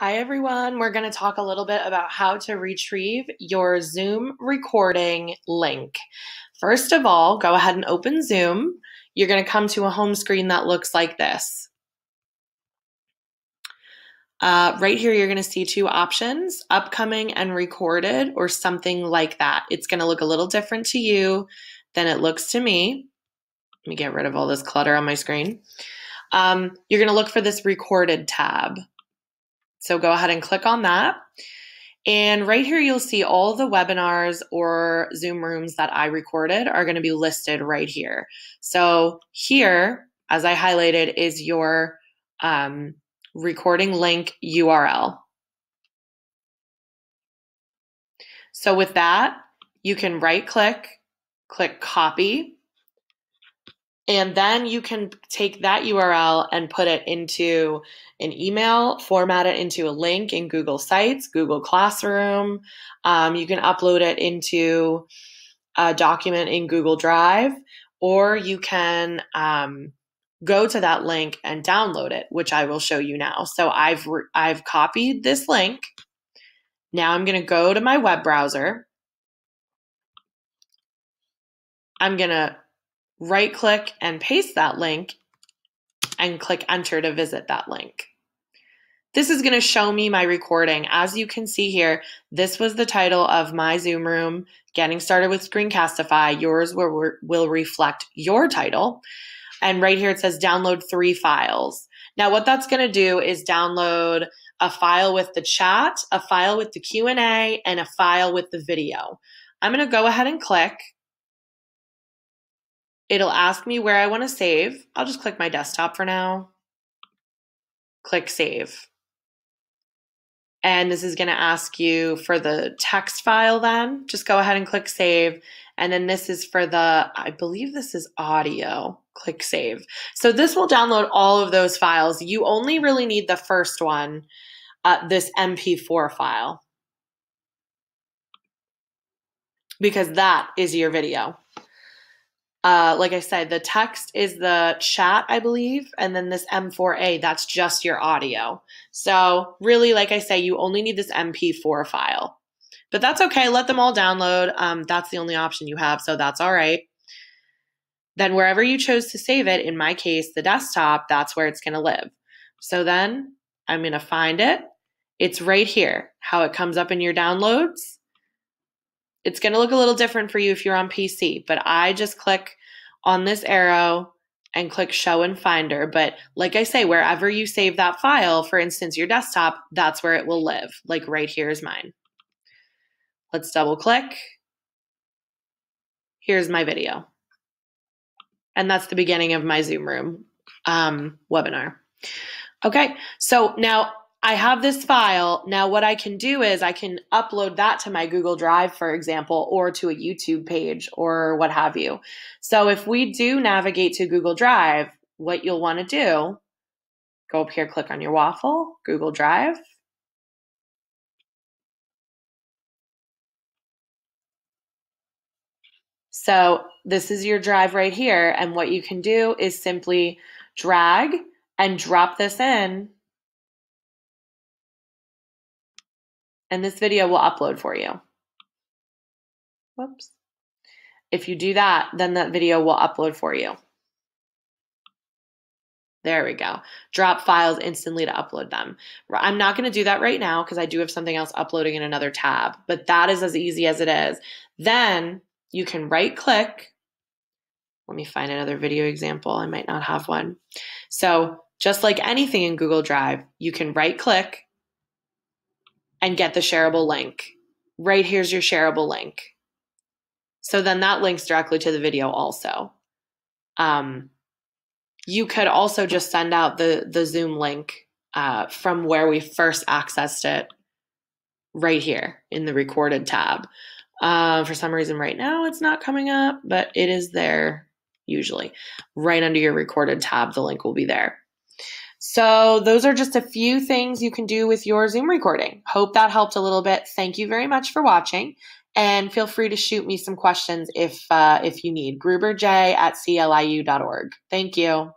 Hi, everyone. We're going to talk a little bit about how to retrieve your Zoom recording link. First of all, go ahead and open Zoom. You're going to come to a home screen that looks like this. Uh, right here, you're going to see two options upcoming and recorded, or something like that. It's going to look a little different to you than it looks to me. Let me get rid of all this clutter on my screen. Um, you're going to look for this recorded tab. So go ahead and click on that. And right here, you'll see all the webinars or Zoom rooms that I recorded are going to be listed right here. So here, as I highlighted, is your um, recording link URL. So with that, you can right click, click copy, and then you can take that URL and put it into an email, format it into a link in Google Sites, Google Classroom. Um, you can upload it into a document in Google Drive, or you can um, go to that link and download it, which I will show you now. So I've I've copied this link. Now I'm going to go to my web browser. I'm going to right click and paste that link and click enter to visit that link. This is going to show me my recording. As you can see here, this was the title of my Zoom room, Getting Started with Screencastify. Yours will, will reflect your title. And right here it says download three files. Now what that's going to do is download a file with the chat, a file with the Q&A, and a file with the video. I'm going to go ahead and click It'll ask me where I want to save. I'll just click my desktop for now. Click save. And this is going to ask you for the text file then. Just go ahead and click save. And then this is for the, I believe this is audio. Click save. So this will download all of those files. You only really need the first one, uh, this MP4 file. Because that is your video. Uh, like I said, the text is the chat, I believe, and then this M4A, that's just your audio. So, really, like I say, you only need this MP4 file. But that's okay. Let them all download. Um, that's the only option you have, so that's all right. Then, wherever you chose to save it, in my case, the desktop, that's where it's going to live. So, then I'm going to find it. It's right here, how it comes up in your downloads it's going to look a little different for you if you're on PC, but I just click on this arrow and click show in finder. But like I say, wherever you save that file, for instance, your desktop, that's where it will live. Like right here is mine. Let's double click. Here's my video. And that's the beginning of my Zoom room um, webinar. Okay, so now I have this file. Now, what I can do is I can upload that to my Google Drive, for example, or to a YouTube page or what have you. So, if we do navigate to Google Drive, what you'll want to do, go up here, click on your waffle, Google Drive. So, this is your drive right here. And what you can do is simply drag and drop this in and this video will upload for you. Whoops. If you do that, then that video will upload for you. There we go. Drop files instantly to upload them. I'm not going to do that right now because I do have something else uploading in another tab, but that is as easy as it is. Then you can right click. Let me find another video example. I might not have one. So, just like anything in Google Drive, you can right click and get the shareable link. Right here's your shareable link. So then that links directly to the video also. Um, you could also just send out the the Zoom link uh, from where we first accessed it right here in the recorded tab. Uh, for some reason, right now it's not coming up, but it is there usually. Right under your recorded tab, the link will be there. So, those are just a few things you can do with your Zoom recording. Hope that helped a little bit. Thank you very much for watching. And feel free to shoot me some questions if uh, if you need. GruberJ at cliu.org. Thank you.